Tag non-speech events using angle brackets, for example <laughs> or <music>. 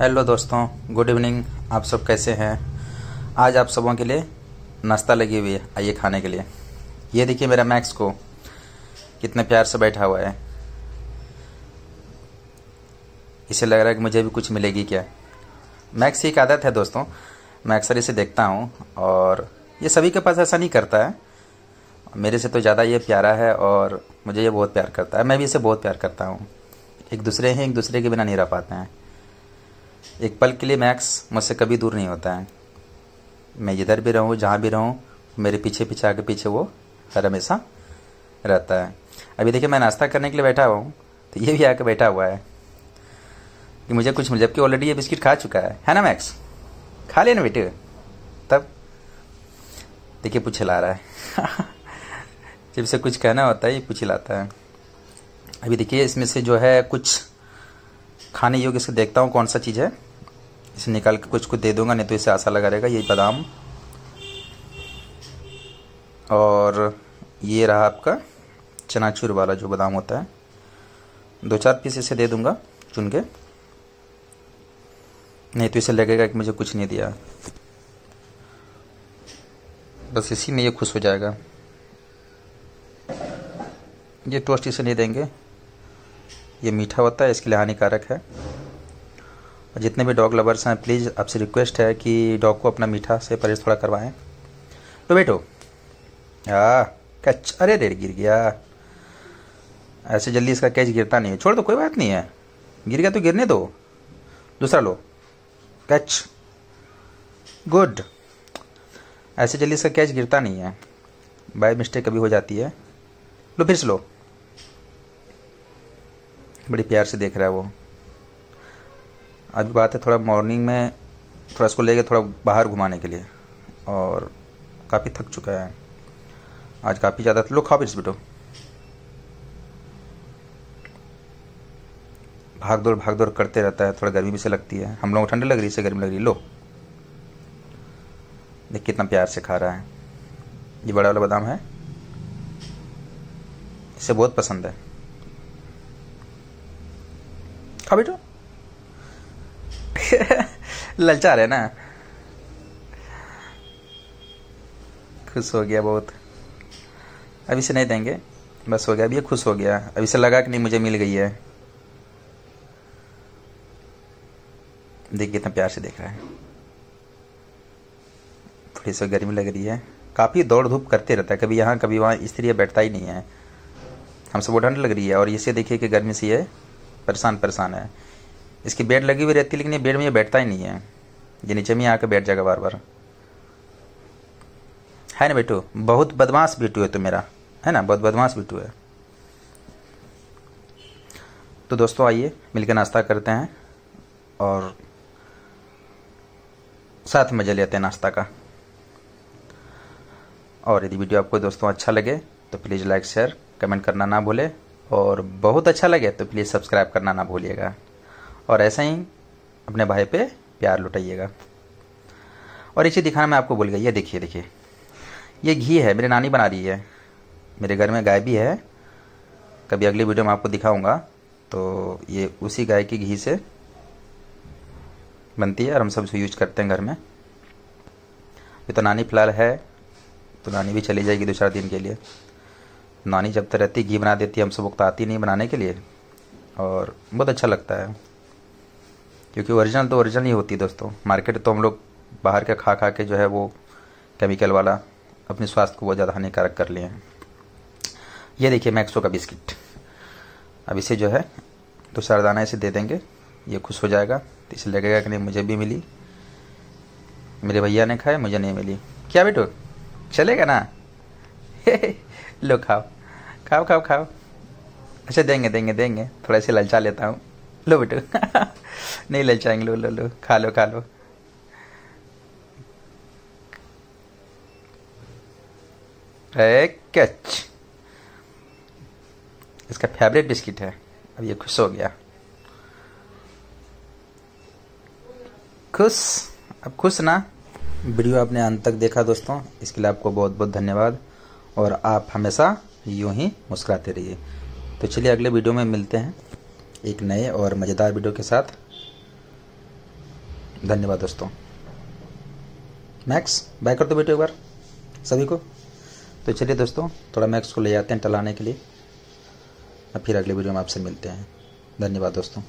Hello दोस्तों, good evening. आप सब कैसे हैं? आज आप सबों के लिए नाश्ता लगी हुई है, आइए खाने के लिए। ये देखिए मेरा मैक्स को, कितने प्यार से बैठा हुआ है। इसे लग रहा है कि मुझे भी कुछ मिलेगी क्या? मैक्स की एक आदत है दोस्तों, मैं अक्सर इसे देखता हूँ, और ये सभी के पास ऐसा नहीं करता है। मेरे से तो ज़्यादा ये प्यारा है, और मुझे ये बहुत प्यार करता है। मैं भी इसे बहुत प्यार करता हूँ। एक दूसरे हैं, एक दूसरे के बिना नहीं रह पाते हैं। एक पल के लिए मैक्स मुझसे कभी दूर नहीं होता है। मैं जिधर भी रहूँ, जहाँ भी रहूँ, मेरे पीछे पीछे, आगे पीछे वो हर हमेशा रहता है। अभी देखिए, मैं नाश्ता करने के लिए बैठा हुआ हूँ तो ये भी आके बैठा हुआ है कि मुझे कुछ मिल जबकि ऑलरेडी ये बिस्किट खा चुका है। है ना, मैक्स? खा लेना बेटे? तब? देखिए, पूछ ला रहा है। <laughs> जब से कुछ कहना होता है, ये पूछ लाता है। अभी देखिए, इसमें से जो है कुछ खाने योग्य से देखता हूँ कौन सा चीज़ है। इसे निकाल के कुछ कुछ दे दूँगा, नहीं तो इसे आशा लगा रहेगा ये बादाम। और ये रहा आपका चनाचूर वाला जो बादाम होता है। दो चार पीस इसे दे दूँगा चुन के। नहीं तो इसे लगेगा कि मुझे कुछ नहीं दिया। बस इसी में ये खुश हो जाएगा। ये टोस्ट इसे नहीं देंगे। ये मीठा होता है, इसके लिए हानिकारक है। और जितने भी डॉग लवर्स हैं, प्लीज़ आपसे रिक्वेस्ट है कि डॉग को अपना मीठा से परहेज थोड़ा करवाएँ। तो बैठो आ, कैच, अरे रे गिर गया। ऐसे जल्दी इसका कैच गिरता नहीं है। छोड़ दो, कोई बात नहीं है। गिर गया तो गिरने दो। दूसरा लो। कैच। गुड। ऐसे जल्दी इसका कैच गिरता नहीं है। बाय मिस्टेक कभी हो जाती है। लो फिर से लो। बड़ी प्यार से देख रहा है वो। अभी बात है थोड़ा मॉर्निंग में, थोड़ा इसको लेके थोड़ा बाहर घुमाने के लिए। और काफ़ी थक चुका है। आज काफ़ी ज़्यादा लो खाओ फिर बेटो भाग दौड़ भाग दौड़ करते रहता है, थोड़ा गर्मी भी से लगती है। हम लोग ठंडी लग रही है गर्मी लग रही है। लो। देख कितना प्यार से खा रहा है। ये बड़ा वाला बादाम है। इसे बहुत पसंद है। खा बेटो ललचा रहे ना। खुश हो गया बहुत। अभी से नहीं देंगे, बस हो गया, अभी खुश हो गया। अभी से लगा कि नहीं, मुझे मिल गई है। देख कितना प्यार से देख रहा है। थोड़ी सी गर्मी लग रही है। काफ़ी दौड़ धूप करते रहता है। कभी यहाँ, कभी वहाँ स्त्री बैठता ही नहीं है। हमसे वो ठंड लग रही है और इसे देखिए कि गर्मी से ये परेशान परेशान है। इसकी बेड लगी हुई रहती है, लेकिन ये बेड में ये बैठता ही नहीं है। ये नीचे में आकर बैठ जाएगा बार बार है ना बेटू? बहुत बदमाश बेटू है तो मेरा। है ना? बहुत बदमाश बेटू है। तो दोस्तों, आइए मिलकर नाश्ता करते हैं और साथ मज़े लेते हैं नाश्ता का। और यदि वीडियो आपको दोस्तों अच्छा लगे तो प्लीज़ लाइक, शेयर, कमेंट करना ना भूले। और बहुत अच्छा लगे तो प्लीज़ सब्सक्राइब करना ना भूलिएगा। और ऐसा ही अपने भाई पे प्यार लुटाइएगा। और एक चीज़ दिखाना मैं आपको भूल गई, ये देखिए देखिए। ये घी है, मेरी नानी बना रही है। मेरे घर में गाय भी है। कभी अगली वीडियो में आपको दिखाऊँगा। तो ये उसी गाय की घी से बनती है और हम सब यूज़ करते हैं घर में। ये तो नानी फ़िलहाल है तो नानी भी चली जाएगी दो चार दिन के लिए। नानी जब तक रहती, घी बना देती, हम सबको तो आती नहीं बनाने के लिए। और बहुत अच्छा लगता है। क्योंकि ओरिजिनल तो ओरिजिनल ही होती है दोस्तों। मार्केट तो हम लोग बाहर के खा खा के जो है वो केमिकल वाला अपने स्वास्थ्य को बहुत ज़्यादा हानिकारक कर लिए हैं। ये देखिए मैक्सो का बिस्किट। अब इसे जो है तो सरदाना इसे दे देंगे। ये खुश हो जाएगा। तो इसे लगेगा कि नहीं, मुझे भी मिली। मेरे भैया ने खाया, मुझे नहीं मिली। क्या बेटो? चलेगा ना? <laughs> लो खाओ। खाओ खाओ खाओ। अच्छा देंगे देंगे देंगे। थोड़ा सा ललचा लेता हूँ। लो बेटो। <laughs> नहीं ललचाएँगे, लो लो लो। खा लो खा लो। कैच। इसका फेवरेट बिस्किट है। अब ये खुश हो गया। खुश? अब खुश ना? वीडियो आपने अंत तक देखा दोस्तों। इसके लिए आपको बहुत बहुत धन्यवाद। और आप हमेशा यूँ ही मुस्कुराते रहिए। तो चलिए अगले वीडियो में मिलते हैं एक नए और मज़ेदार वीडियो के साथ। धन्यवाद दोस्तों। मैक्स बाय कर दो बेटे एक बार, सभी को। तो चलिए दोस्तों, थोड़ा मैक्स को ले जाते हैं टलाने के लिए। फिर अगले वीडियो में आपसे मिलते हैं। धन्यवाद दोस्तों।